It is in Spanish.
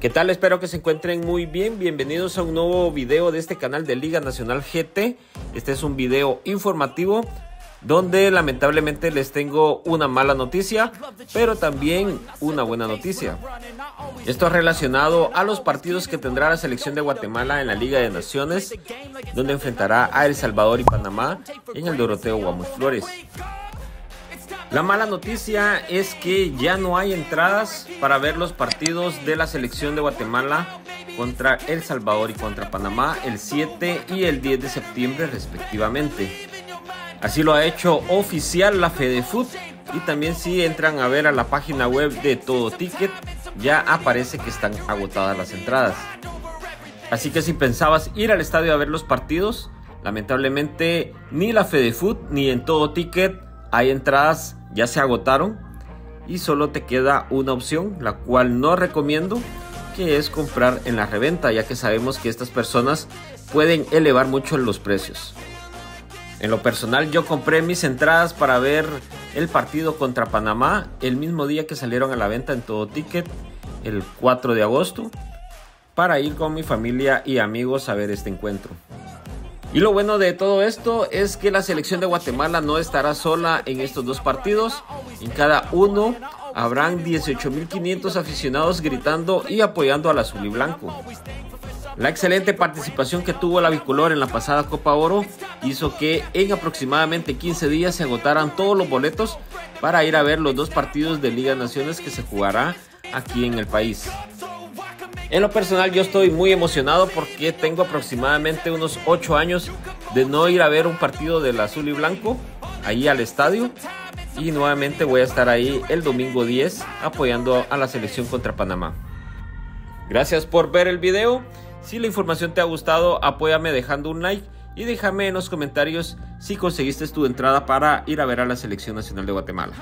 ¿Qué tal? Espero que se encuentren muy bien. Bienvenidos a un nuevo video de este canal de Liga Nacional GT. Este es un video informativo donde lamentablemente les tengo una mala noticia, pero también una buena noticia. Esto es relacionado a los partidos que tendrá la selección de Guatemala en la Liga de Naciones, donde enfrentará a El Salvador y Panamá en el Doroteo Guamos Flores. La mala noticia es que ya no hay entradas para ver los partidos de la selección de Guatemala contra El Salvador y contra Panamá el 7 y el 10 de septiembre respectivamente. Así lo ha hecho oficial la FedeFoot y también si entran a ver a la página web de Todo Ticket ya aparece que están agotadas las entradas. Así que si pensabas ir al estadio a ver los partidos, lamentablemente ni la FedeFoot ni en Todo Ticket hay entradas ya se agotaron y solo te queda una opción, la cual no recomiendo, que es comprar en la reventa, ya que sabemos que estas personas pueden elevar mucho los precios. En lo personal yo compré mis entradas para ver el partido contra Panamá el mismo día que salieron a la venta en todo ticket, el 4 de agosto, para ir con mi familia y amigos a ver este encuentro. Y lo bueno de todo esto es que la selección de Guatemala no estará sola en estos dos partidos. En cada uno habrán 18.500 aficionados gritando y apoyando al azul y blanco. La excelente participación que tuvo la bicolor en la pasada Copa Oro hizo que en aproximadamente 15 días se agotaran todos los boletos para ir a ver los dos partidos de Liga Naciones que se jugará aquí en el país. En lo personal yo estoy muy emocionado porque tengo aproximadamente unos 8 años de no ir a ver un partido del azul y blanco ahí al estadio. Y nuevamente voy a estar ahí el domingo 10 apoyando a la selección contra Panamá. Gracias por ver el video. Si la información te ha gustado, apóyame dejando un like y déjame en los comentarios si conseguiste tu entrada para ir a ver a la selección nacional de Guatemala.